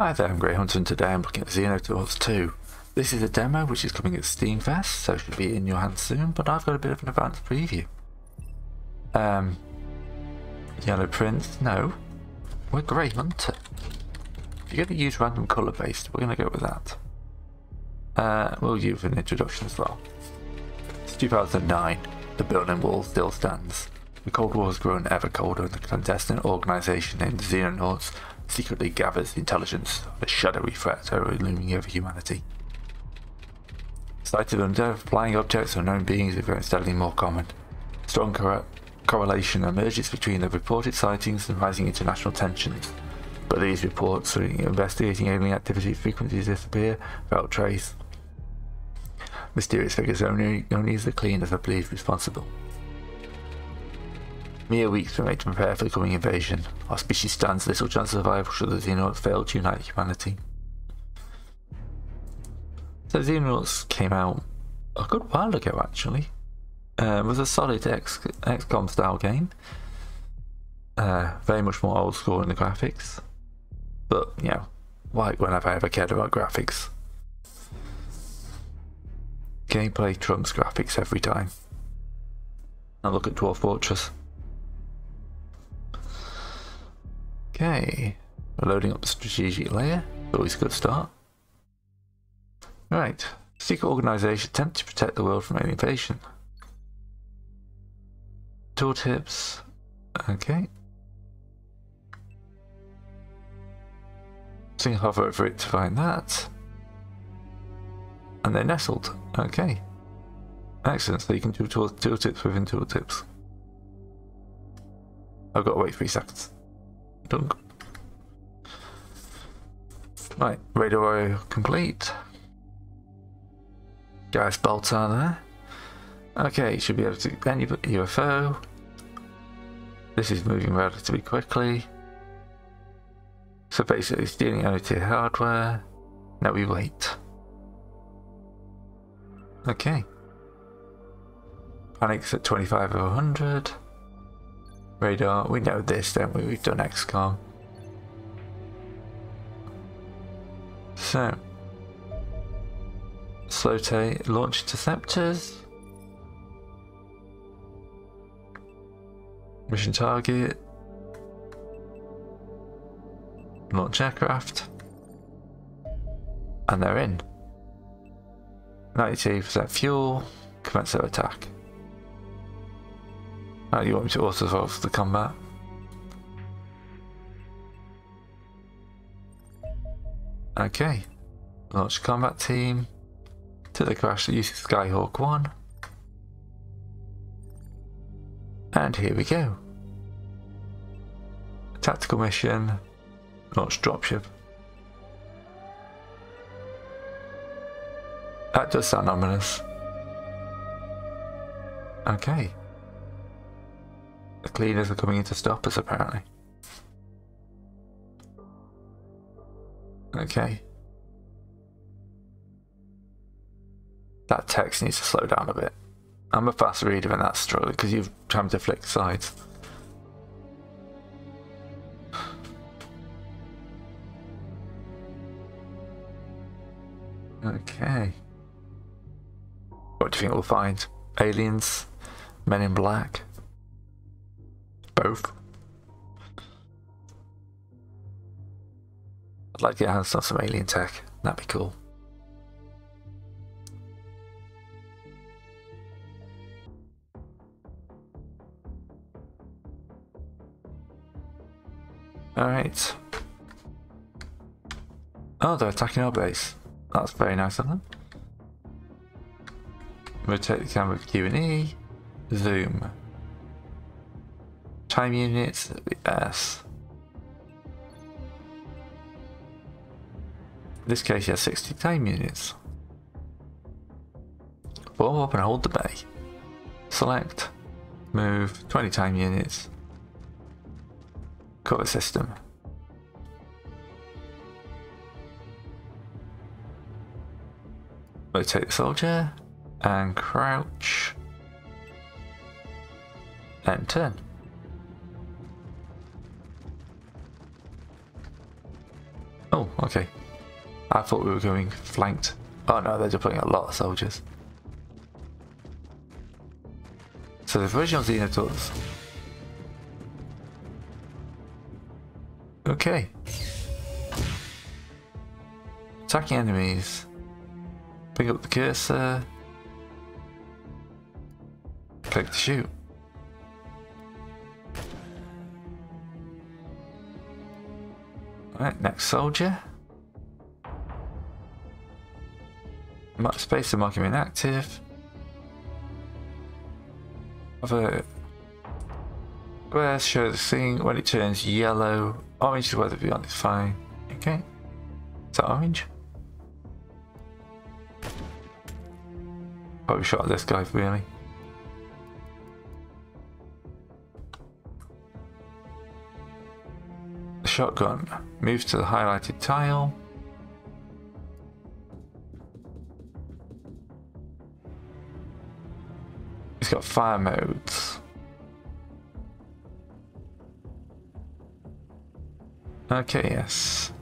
Hi there, I'm Grey Hunter and today I'm looking at Xenonauts 2. This is a demo which is coming at Steamfest, so it should be in your hands soon, but I've got a bit of an advanced preview. Um, Yellow Prince, no. We're Grey Hunter. If you're going to use random colour based, we're going to go with that. Uh, we'll use an introduction as well. It's 2009. The Berlin Wall still stands. The Cold War has grown ever colder and the clandestine organisation named Xenonauts secretly gathers intelligence of a shadowy threat looming over humanity. Sighted under, flying objects or known beings are steadily more common. Strong cor correlation emerges between the reported sightings and rising international tensions. But these reports investigating alien activity frequently disappear without trace. Mysterious figures only, only as the cleaners are believed responsible. Mere weeks remain to prepare for the coming invasion. Our species stands little chance of survival should the Xenonauts fail to unite humanity. So Xenonauts came out a good while ago actually. Uh, it was a solid X XCOM style game. Uh, very much more old school in the graphics. But, you know, like when have I ever cared about graphics? Gameplay trumps graphics every time. Now look at Dwarf Fortress. Okay, we're loading up the strategic layer. Always a good start. Right, secret organization attempt to protect the world from alien invasion. Tooltips. Okay. So you hover over it to find that. And they're nestled. Okay. Excellent, so you can do tool tooltips within tooltips. I've got to wait three seconds. Dunk. Right, radar complete. Bolts are there. Okay, you should be able to any UFO. This is moving relatively quickly. So basically stealing OT hardware. Now we wait. Okay. Panics at 25 or 100. Radar, we know this, don't we? We've done XCOM. So, slow launch interceptors. Mission target. Launch aircraft. And they're in. 92% fuel. Commence their attack. Oh, you want me to auto solve the combat? Okay. Launch combat team. To the crash that uses Skyhawk 1. And here we go. Tactical mission. Launch dropship. That does sound ominous. Okay. The cleaners are coming in to stop us, apparently. Okay. That text needs to slow down a bit. I'm a fast reader and that's struggling because you've tried to flick sides. Okay. What do you think we'll find? Aliens? Men in Black? Both. I'd like to get hands on some alien tech. That'd be cool. Alright. Oh, they're attacking our base. That's very nice of them. Rotate the camera with Q and E. Zoom. Time units, S. In this case, have 60 time units. Form up and hold the bay. Select, move, 20 time units. Cover system. Rotate the soldier and crouch and turn. Oh, okay. I thought we were going flanked. Oh no, they're deploying a lot of soldiers. So the original Xenonauts. Okay. Attacking enemies. Bring up the cursor. Click to shoot. Alright, next soldier. Space to mark him inactive. Other square show the thing when it turns yellow. Orange is weather beyond is fine. Okay. Is that orange? Probably shot at this guy really. Shotgun moves to the highlighted tile. It's got fire modes. Okay, yes.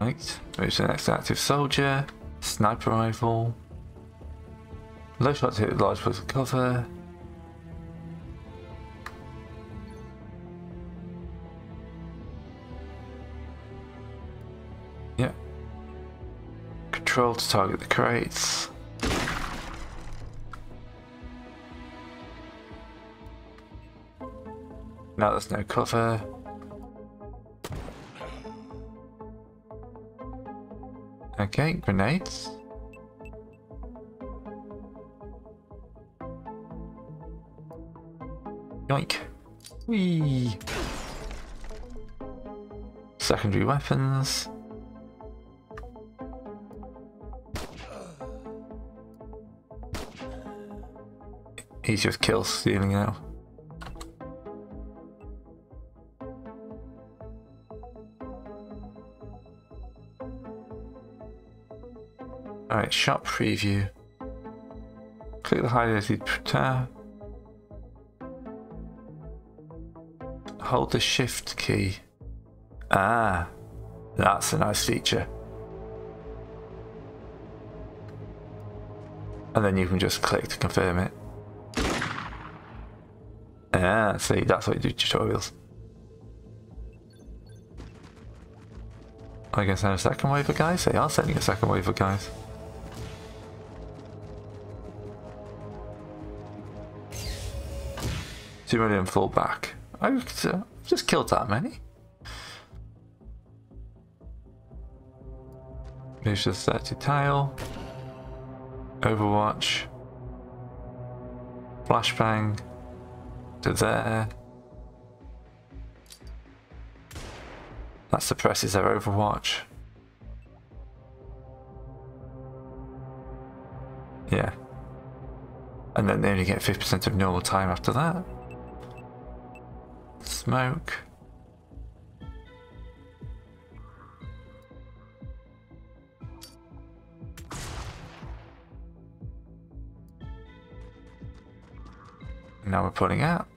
Right, move to the next active soldier. Sniper rifle. Low shot to hit large place of cover. Yeah. Control to target the crates. Now there's no cover. Okay, grenades. Yoink. Whee! Secondary weapons. He's just kill stealing now. Alright, shop preview. Click the highlighted tab. Hold the shift key. Ah, that's a nice feature. And then you can just click to confirm it. Ah, see, that's what you do tutorials. I guess send a second wave of guys? They are sending a second wave of guys. Two million full back. I uh, just killed that many. Move to the 30 tile. Overwatch. Flashbang. To there. That suppresses their Overwatch. Yeah. And then they only get 50% of normal time after that. Smoke. Now we're putting up.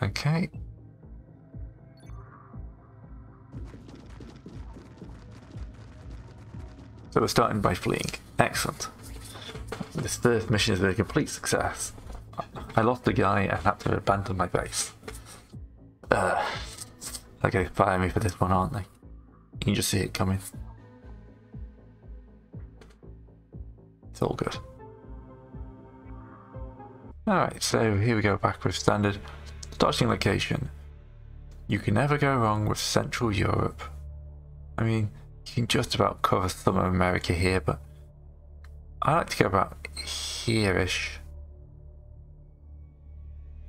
Okay. So we're starting by fleeing. Excellent. This third mission been a complete success. I lost the guy and had to abandon my base. Uh, okay, fire me for this one, aren't they? You can just see it coming. It's all good. Alright, so here we go back with standard starting location. You can never go wrong with Central Europe. I mean, you can just about cover some of America here, but I like to go about here-ish.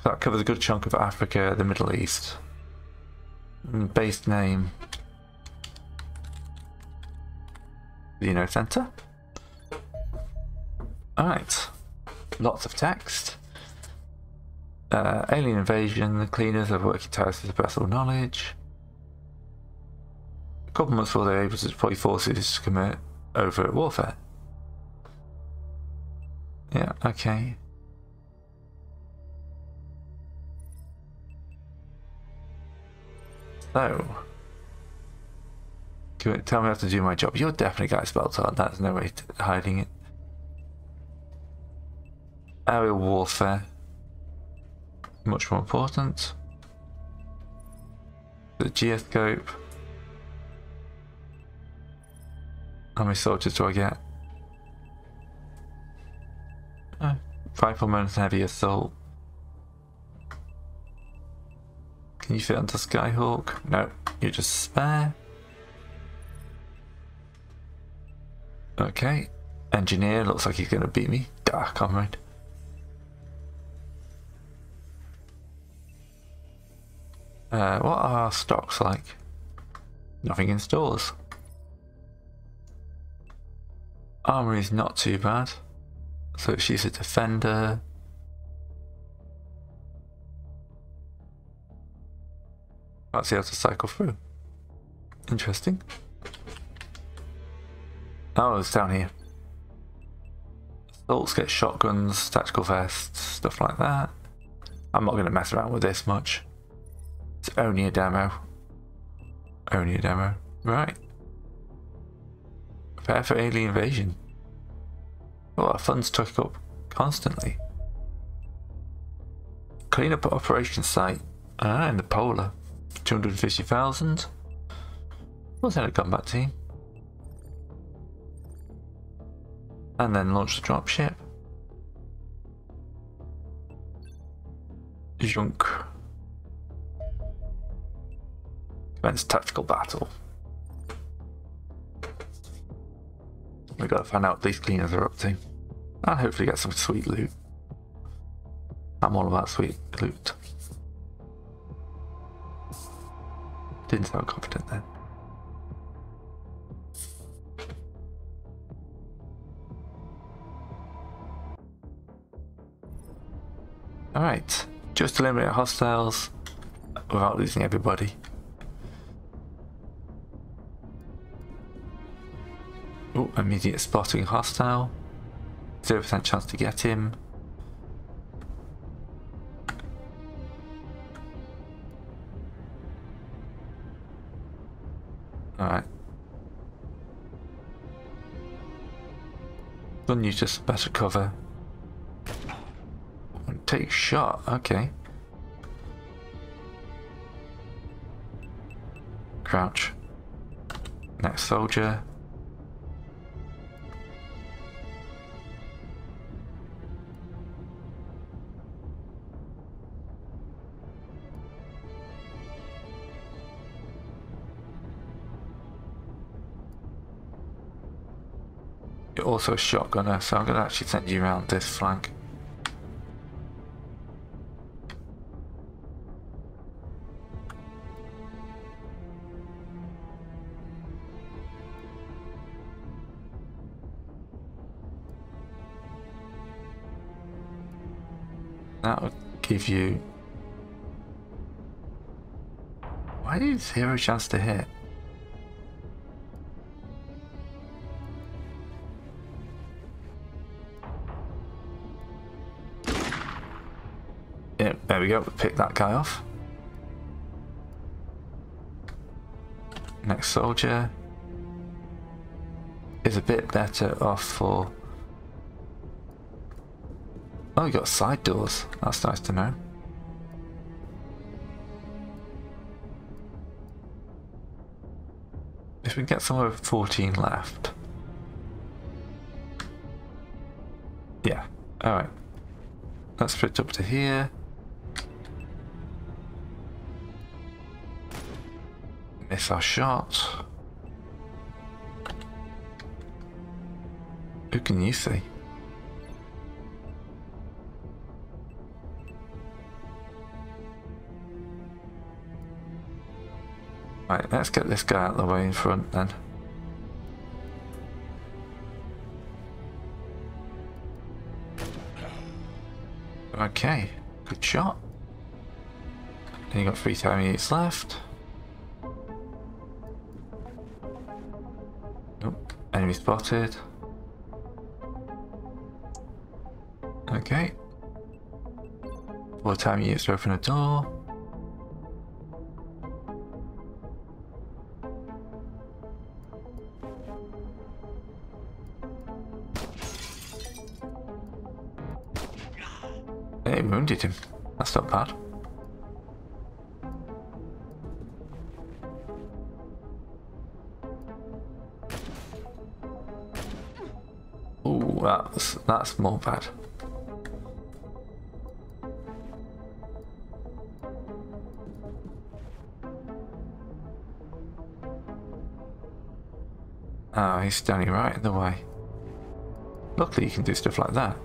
That covers a good chunk of Africa, the Middle East. Mm, base name. The Xeno Center. Alright. Lots of text. Uh, alien invasion, the cleaners are working tirelessly to suppress all knowledge. A couple months before they're able to deploy forces to commit overt warfare. Yeah, okay. So, tell me how to do my job. You're definitely got a spell on. That's no way to hiding it. Aerial warfare. Much more important. The geoscape. How many soldiers do I get? Uh, rifle moments heavy assault. Can you fit onto Skyhawk? No, you're just spare. Okay. Engineer looks like he's going to beat me. Ah, comrade. Uh, what are our stocks like? Nothing in stores. Armory is not too bad. So she's a defender. See how to cycle through. Interesting. Oh, it's down here. Assaults get shotguns, tactical vests, stuff like that. I'm not going to mess around with this much. It's only a demo. Only a demo. Right. Prepare for alien invasion. Well, our funds took up constantly. Clean up operation site. Ah, in the polar. 250,000. What's that a combat team? And then launch the dropship. Junk. Commence tactical battle. We gotta find out what these cleaners are up to. And hopefully get some sweet loot. I'm all about sweet loot. Didn't sound confident then. Alright, just eliminate hostiles without losing everybody. Oh, immediate spotting hostile. 0% chance to get him. You just better cover. And take shot, okay. Crouch. Next soldier. You're also a shotgunner, so I'm going to actually send you around this flank. That will give you... Why do you zero chance to hit? We go, pick that guy off. Next soldier is a bit better off for... Oh, you got side doors. That's nice to know. If we get somewhere with 14 left. Yeah, alright. Let's split up to here. Our shot. Who can you see? Right, let's get this guy out of the way in front then. Okay, good shot. And you got three time units left. Enemy spotted. Okay. Four time you use to open a door. Hey, wounded him. That's not bad. More bad. Oh, he's standing right in the way. Luckily you can do stuff like that.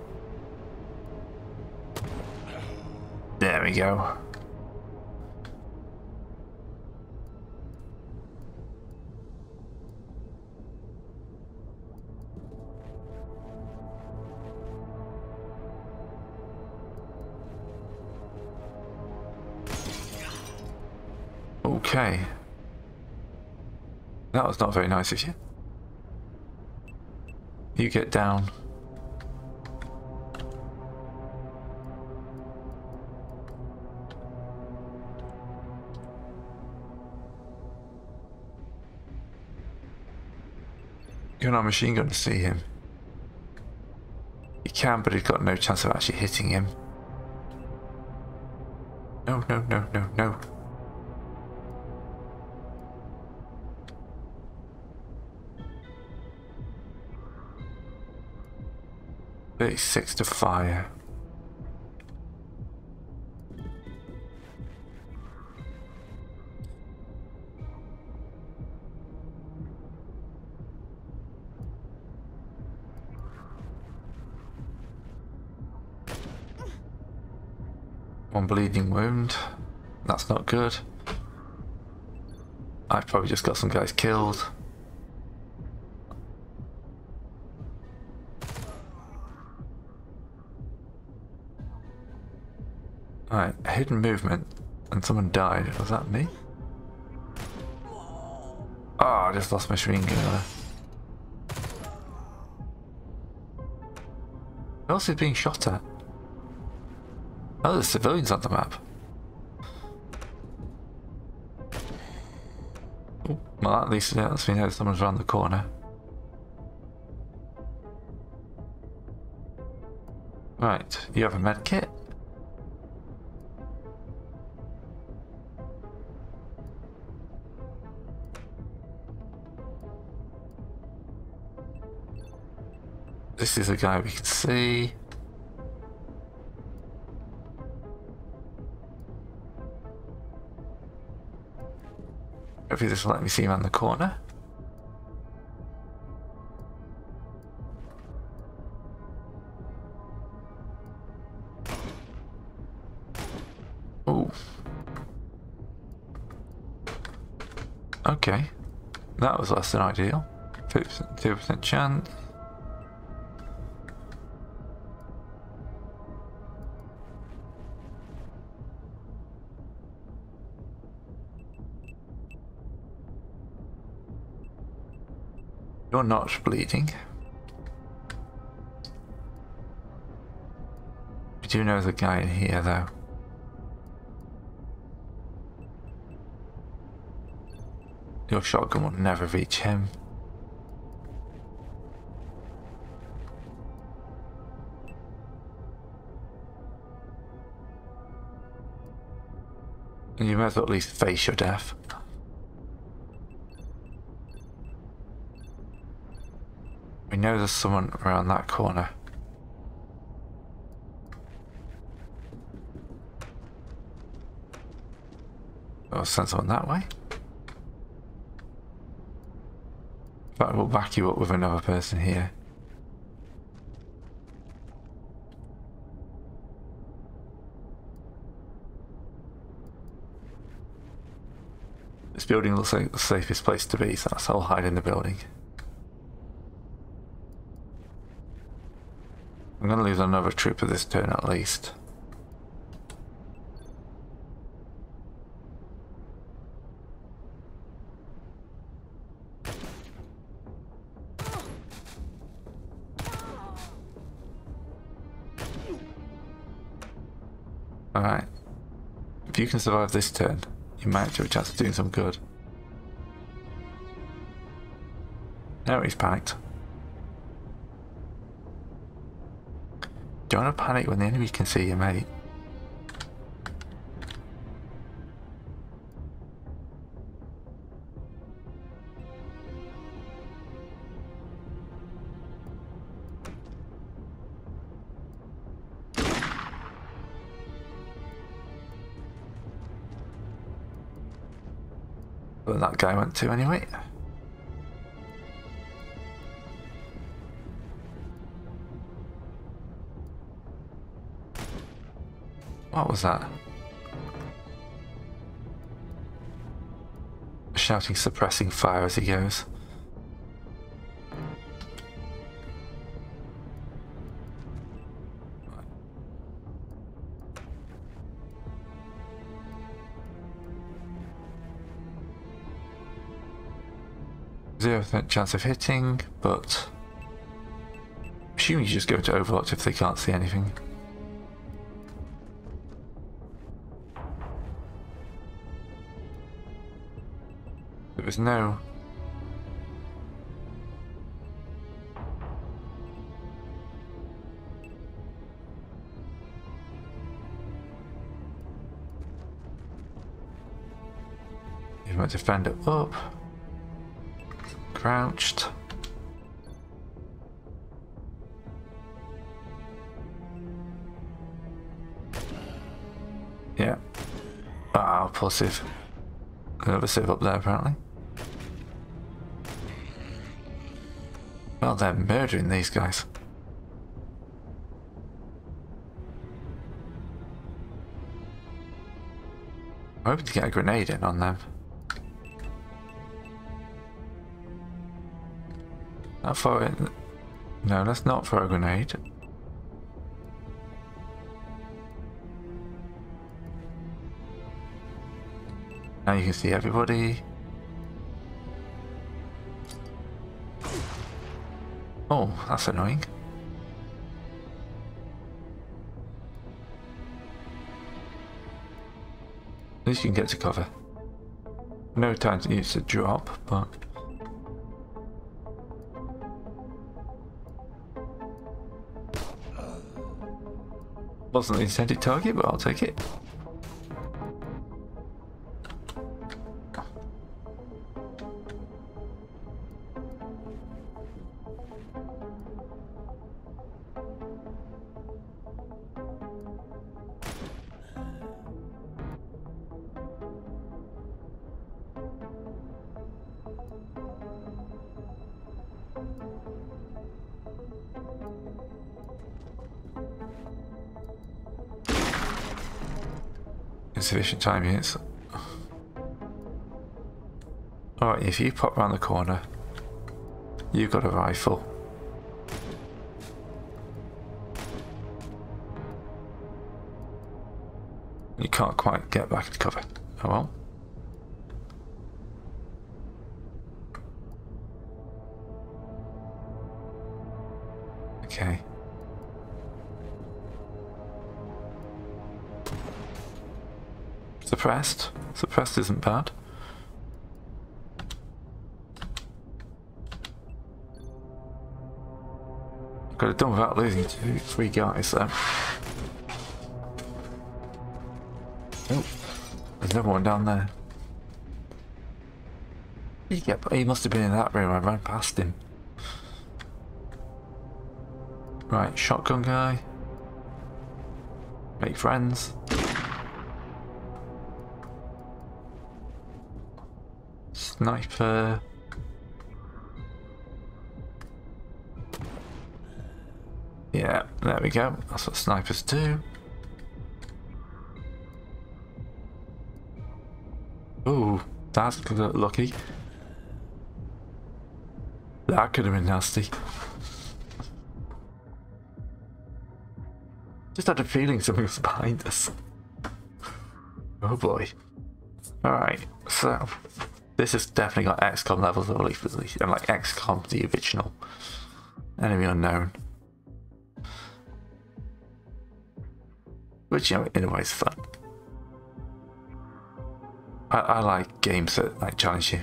There we go. Okay. That was not very nice of you. You get down. You're not machine gun to see him. You can, but he's got no chance of actually hitting him. No, no, no, no, no. Thirty-six to fire. One bleeding wound. That's not good. I've probably just got some guys killed. Hidden movement. And someone died. Was that me? Oh, I just lost my machine gun there. Who else is being shot at? Oh, there's civilians on the map. Oh, well, at least it lets me know someone's around the corner. Right, you have a med kit? This is a guy we can see. Hopefully this will let me see him on the corner. Oh. Okay. That was less than ideal. 2% chance. You're not bleeding. We do know the guy in here though. Your shotgun will never reach him. And you might well at least face your death. We know there's someone around that corner. I'll send someone that way. But we'll back you up with another person here. This building looks like the safest place to be, so I'll hide in the building. I'm going to lose another trooper this turn at least. Alright. If you can survive this turn, you might have a chance of doing some good. Now he's panicked. Don't panic when the enemy can see you, mate. Well, that guy went to anyway. What was that? Shouting, suppressing fire as he goes. Zero chance of hitting, but assuming you just go to Overwatch if they can't see anything. Was no... You might defend it up. Crouched. Yeah. Ah, oh, pulsive. Another sieve up there apparently. Well, they're murdering these guys. I'm hoping to get a grenade in on them. Not for it. No, that's not for a grenade. Now you can see everybody. Oh, that's annoying. At least you can get to cover. No time to use the drop, but... Wasn't the intended target, but I'll take it. Insufficient time units. Alright, if you pop around the corner, you've got a rifle. You can't quite get back to cover. Oh well. Suppressed. Suppressed isn't bad. Got it done without losing two, three guys there. Oh, there's another one down there. He, he must have been in that room, I ran past him. Right, shotgun guy. Make friends. Sniper. Yeah, there we go. That's what snipers do. Ooh, that's lucky. That could have been nasty. Just had a feeling something was behind us. Oh boy. Alright, so this has definitely got XCOM levels of relief, and like XCOM, the original. Enemy unknown. which you know in a way is fun. I, I like games that like challenge you.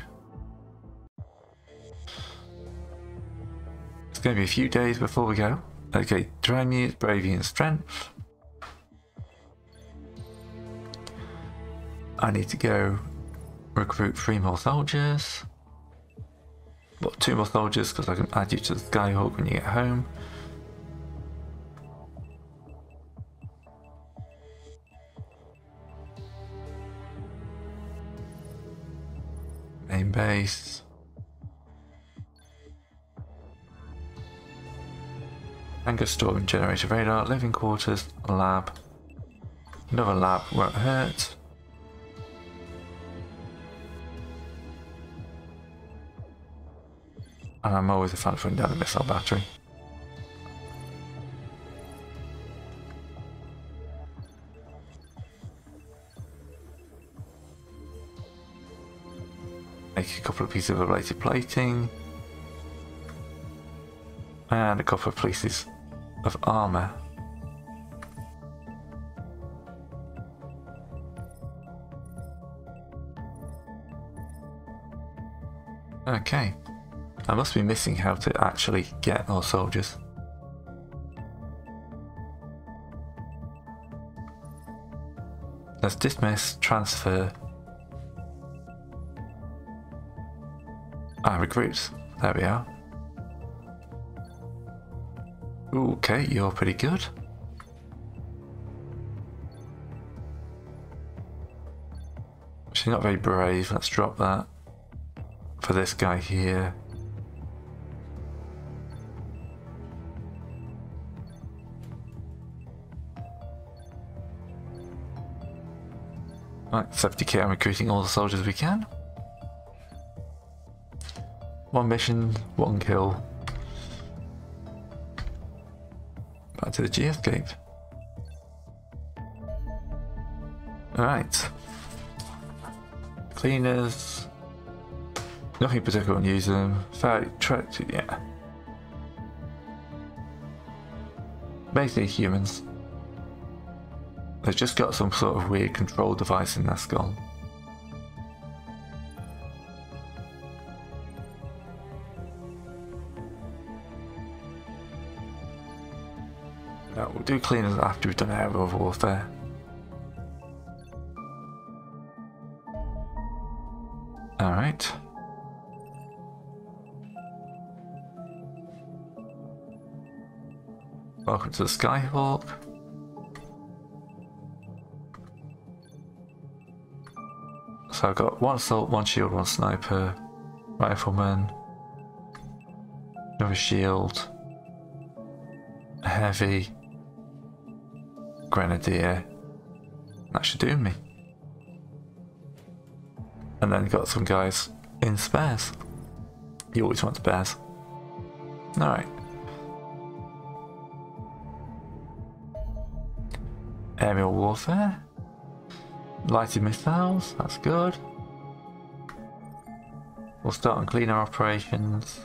It's going to be a few days before we go. Okay, units, bravery and strength. I need to go recruit three more soldiers. Well, two more soldiers because I can add you to the Skyhawk when you get home. Main base. Anger storm generator radar, living quarters, lab. Another lab won't hurt. And I'm always a fan of putting down a missile battery. Make a couple of pieces of ablative plating. And a couple of pieces of armour. Okay. I must be missing how to actually get more soldiers. Let's dismiss, transfer. Ah, recruits. There we are. Okay, you're pretty good. She's not very brave. Let's drop that. For this guy here. Right, 70k, I'm recruiting all the soldiers we can. One mission, one kill. Back to the geoscape. Alright. Cleaners. Nothing particular on using them. Fairly tracked, yeah. Basically humans. They've just got some sort of weird control device in their skull. Now we'll do cleaners after we've done aerial warfare. Alright. Welcome to the Skyhawk. So I've got one assault, one shield, one sniper, rifleman, another shield, a heavy, grenadier. That should do me. And then got some guys in spares. You always want spares. Alright. Aerial warfare. Lighted missiles, that's good. We'll start on cleaner operations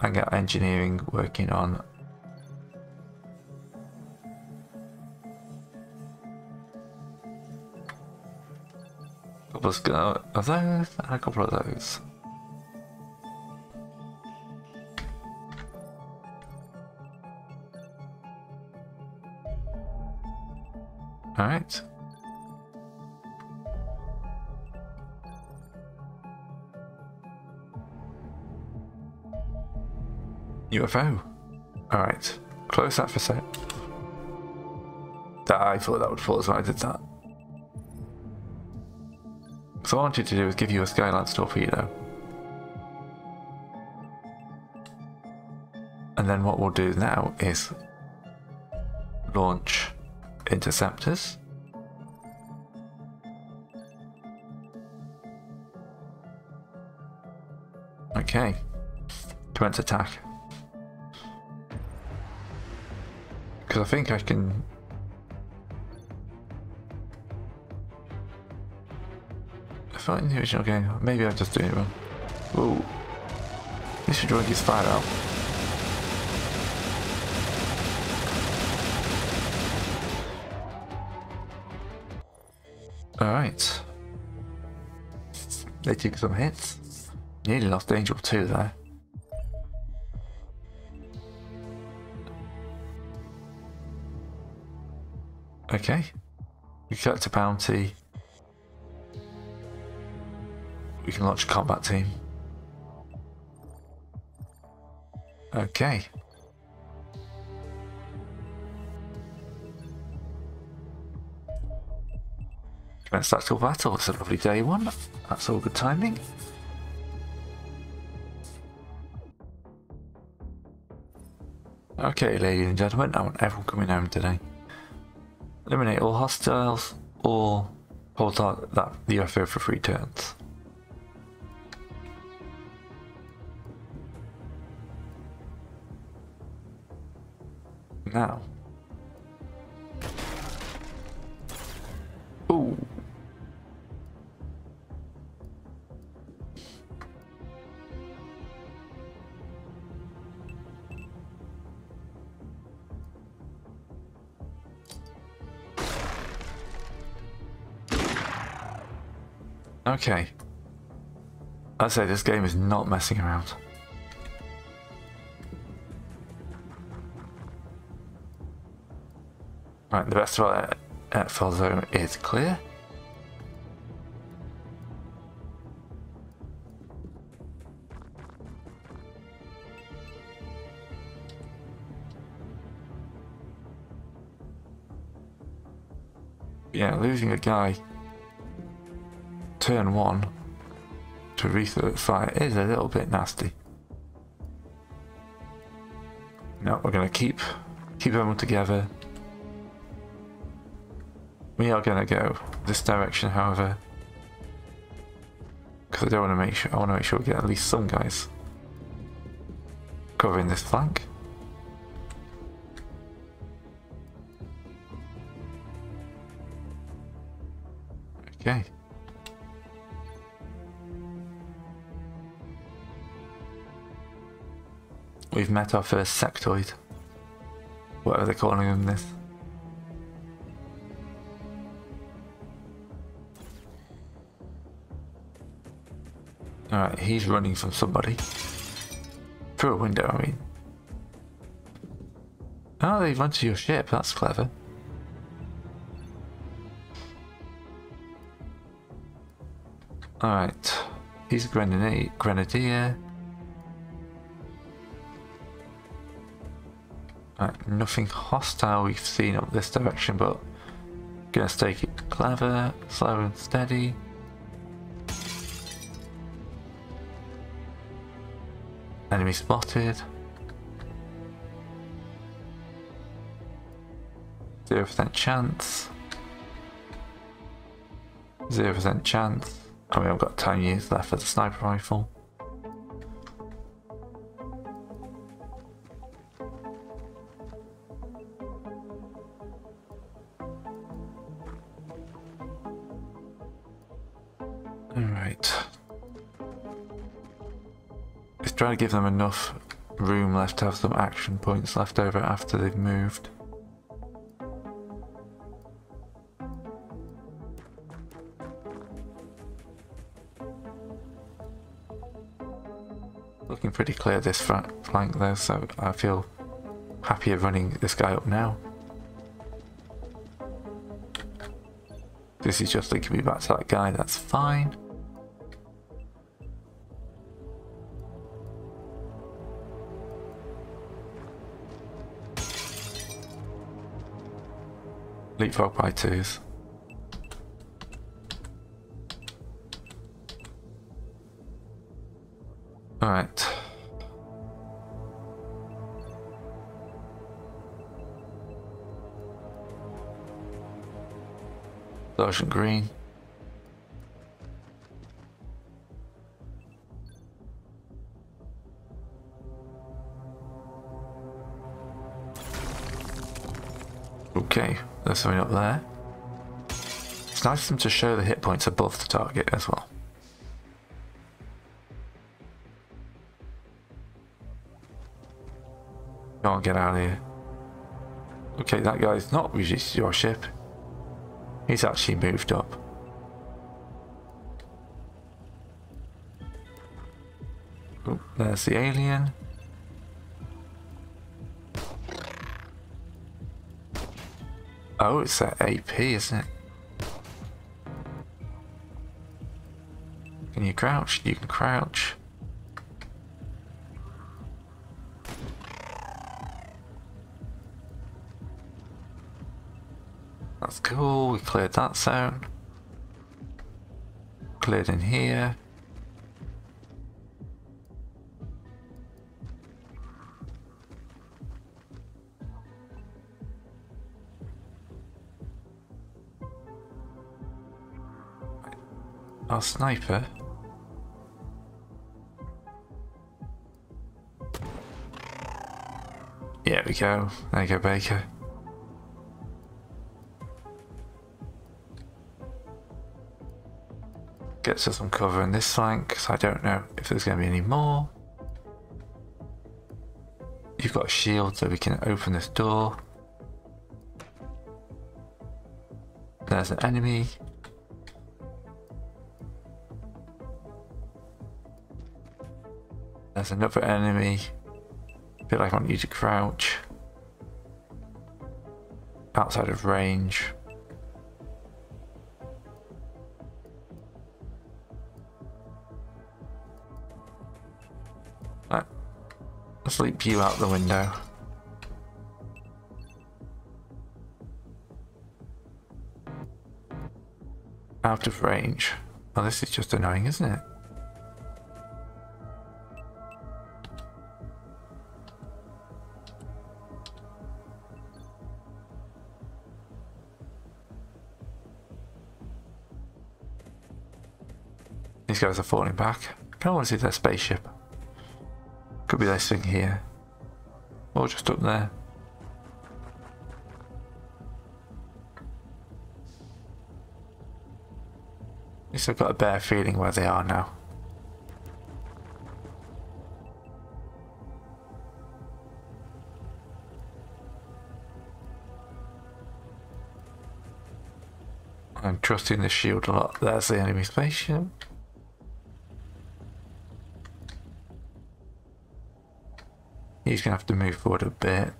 and get engineering working on couple of, uh, those a couple of those. UFO. Alright. Close that for a sec. I thought that would fall, so I did that. So what I wanted to do is give you a Skylance torpedo. And then what we'll do now is launch interceptors. Okay. Commence attack. Because I think I can... I thought in the original game, maybe I'm just doing it wrong. Whoa. This should drag his fire out. Alright. They took some hits. Nearly lost Angel 2 there. Okay. We collect a bounty. We can launch a combat team. Okay. Commence tactical battle. It's a lovely day one. That's all good timing. Okay, ladies and gentlemen, I want everyone coming home today. Eliminate all hostiles or hold that, that the UFO for three turns. Now. Ooh. Okay. I say this game is not messing around. Right, the rest of our airfield zone is clear. Yeah, losing a guy turn one to restart fire is a little bit nasty. No, we're gonna keep keep everyone together. We are gonna go this direction, however, because I don't want to make sure I want to make sure we get at least some guys covering this flank. Okay. We've met our first sectoid. Whatever they're calling him this. Alright, he's running from somebody. Through a window, I mean. Oh, they've run to your ship, that's clever. Alright, he's a grenadier. grenadier. Right, nothing hostile we've seen up this direction, but gonna it clever, slow and steady. Enemy spotted. Zero percent chance. Zero percent chance. I mean, I've got 10 years left for the sniper rifle. Alright. Let's try to give them enough room left to have some action points left over after they've moved. Looking pretty clear this flank there, so I feel happier running this guy up now. This is just linking me back to that guy, that's fine. Leapfrog by twos. Alright. Sergeant Green. Something up there. It's nice of them to show the hit points above the target as well. Can't get out of here. Okay, that guy's not resisted your ship. He's actually moved up. There's the alien. Oh, it's that AP, isn't it? Can you crouch? You can crouch. That's cool, we cleared that zone. Cleared in here. Our sniper. There we go. There you go, Baker. Gets us some cover in this flank, because I don't know if there's going to be any more. You've got a shield so we can open this door. There's an enemy. There's another enemy. I feel like I want you to crouch. Outside of range. Let's leap you out the window. Out of range. Well, this is just annoying, isn't it? Guys are falling back. I kind of want to see their spaceship. Could be this thing here. Or just up there. At least I've got a better feeling where they are now. I'm trusting the shield a lot. There's the enemy spaceship. He's going to have to move forward a bit.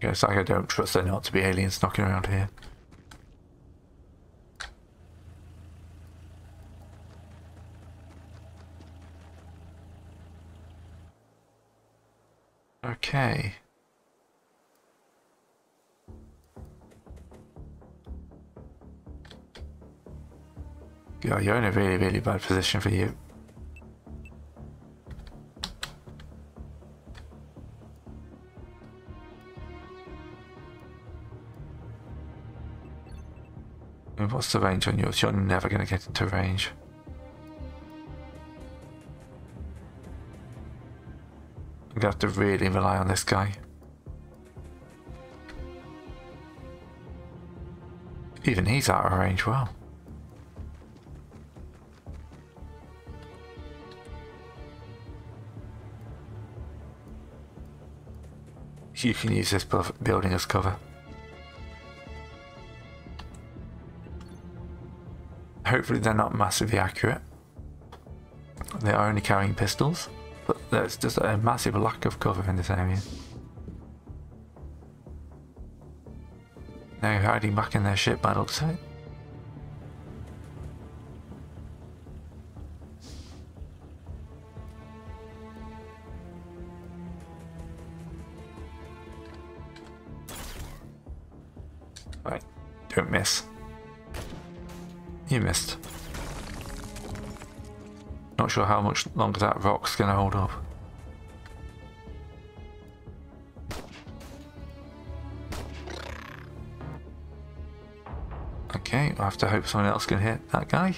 Guess I don't trust there not to be aliens knocking around here. You're in a really, really bad position for you. what's the range on yours? You're never going to get into range. I'm gonna have to really rely on this guy. Even he's out of range well. You can use this building as cover. Hopefully they're not massively accurate. They are only carrying pistols. But there's just a massive lack of cover in this area. Now hiding back in their ship by looks of it. Don't miss. You missed. Not sure how much longer that rock's going to hold up. Okay, I have to hope someone else can hit that guy.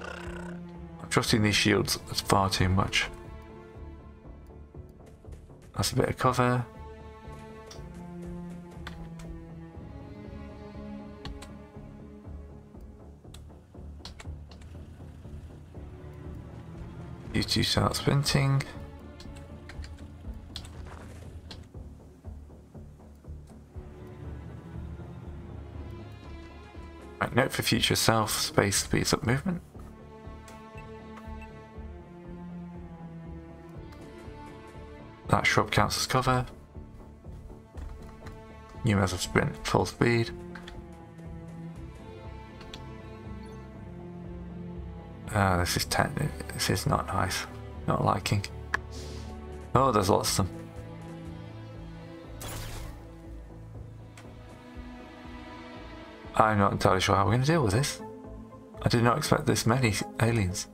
I'm trusting these shields, far too much. That's a bit of cover. You two start sprinting. Right, note for future self, space speeds up movement. Shrub counts as cover. New as a sprint, full speed. Ah, this is ten. This is not nice. Not liking. Oh, there's lots of them. I'm not entirely sure how we're going to deal with this. I did not expect this many aliens.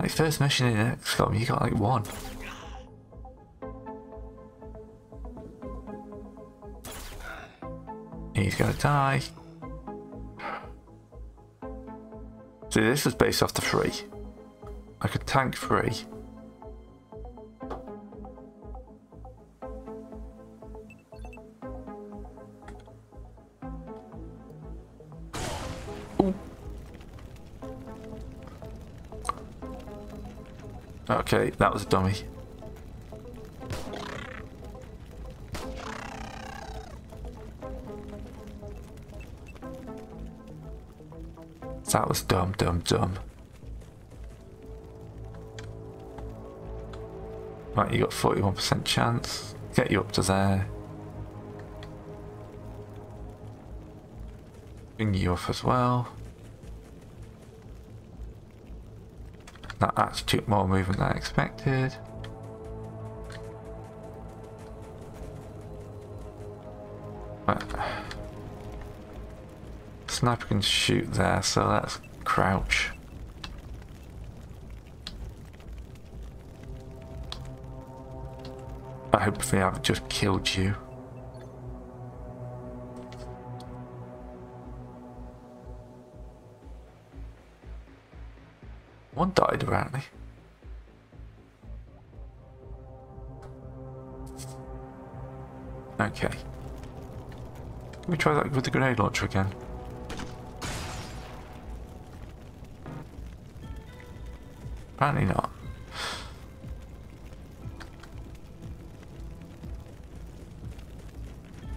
Like first mission in XCOM, you got like one. He's gonna die. See, this is based off the free. Like a tank free. Ooh. Okay, that was a dummy. That was dumb, dumb, dumb. Right, you got 41% chance. Get you up to there. Bring you off as well. That actually took more movement than I expected. Right. Sniper can shoot there, so let's crouch. I hopefully I've just killed you. One died apparently. Okay. Let me try that with the grenade launcher again? Apparently not.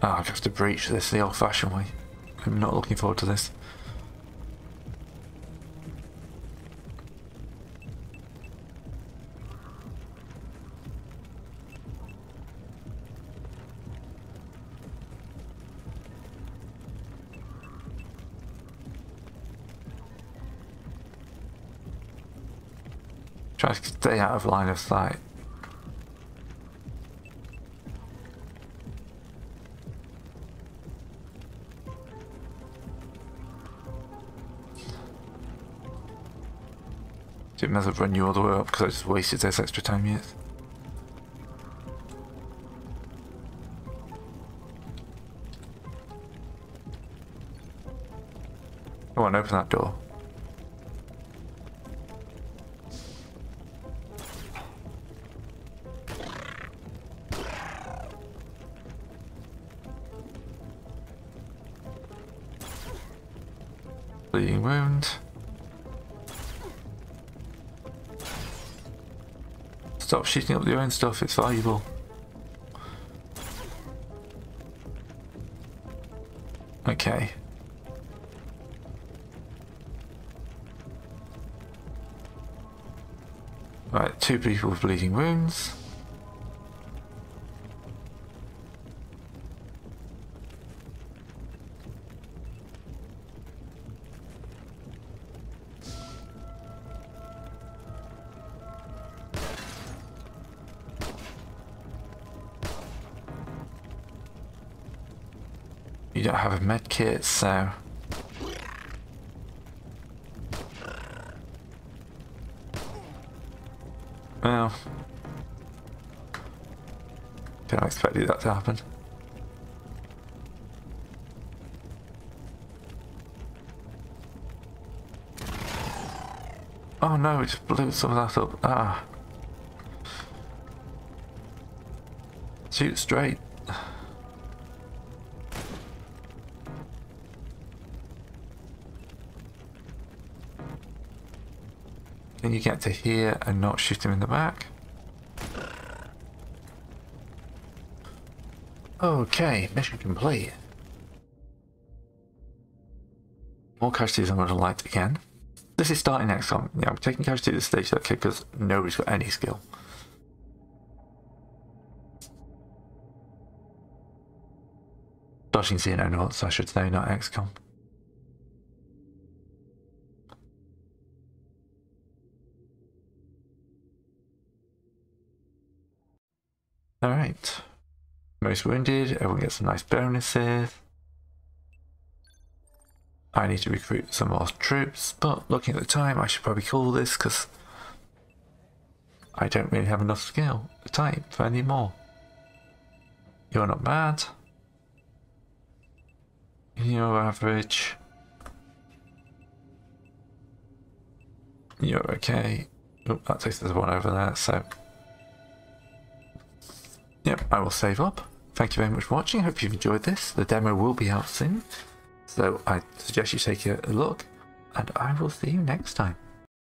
Ah, oh, I have to breach this the old-fashioned way. I'm not looking forward to this. Stay out of line of sight. Didn't matter run you all the way up because I just wasted this extra time yet. Go on, open that door. Stop shooting up your own stuff, it's valuable. Okay. Right, two people with bleeding wounds. A so... Well... Didn't expect that to happen. Oh no, it just blew some of that up. Ah. Shoot straight. Can you get to here and not shoot him in the back? Okay, mission complete. More casualties to light again. This is starting XCOM. Yeah, I'm taking casualty at this stage, okay, because nobody's got any skill. Dodging Xenonauts, I should say, not XCOM. Alright. Most wounded, everyone gets some nice bonuses. I need to recruit some more troops, but looking at the time, I should probably call this because I don't really have enough skill type for any more. You're not bad. You're average. You're okay. Oh, that takes the one over there, so Yep, I will save up. Thank you very much for watching. I hope you've enjoyed this. The demo will be out soon. So I suggest you take a look. And I will see you next time.